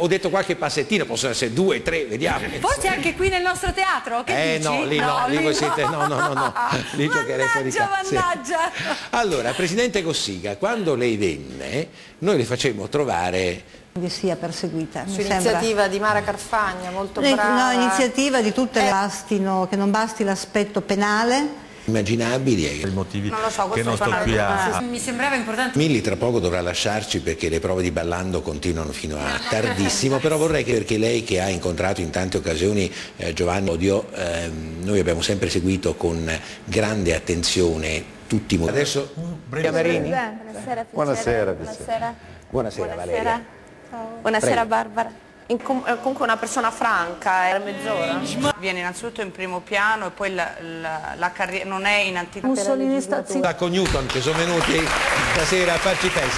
Ho detto qualche passettino, possono essere due, tre, vediamo. Forse anche qui nel nostro teatro, che eh dici? no, lì no, lì voi siete, no, no, no, no, lì giocherei fuori Mannaggia. Allora, Presidente Cossiga, quando lei venne, noi le facemmo trovare che sia perseguita. mi Su sembra. iniziativa di Mara Carfagna, molto Eh, brava. No, iniziativa di tutte Eh. bastino, che non basti l'aspetto penale. Immaginabili. i motivi Non lo so, che questo non sto qui a, Mi sembrava importante. Milli tra poco dovrà lasciarci perché le prove di ballando continuano fino a tardissimo, però vorrei che perché lei che ha incontrato in tante occasioni eh, Giovanni Odio, ehm, noi abbiamo sempre seguito con grande attenzione tutti i movimenti. Adesso Chiamarini? Buonasera, Buonasera, Buonasera. Buonasera, Valeria. Buonasera Prego. Barbara. Com- eh, comunque una persona franca, era mezz'ora. Viene innanzitutto in primo piano e poi la, la- la carriera non è in anticipo. Mussolini sta zitto. Da con Newton che sono venuti stasera a farci festa.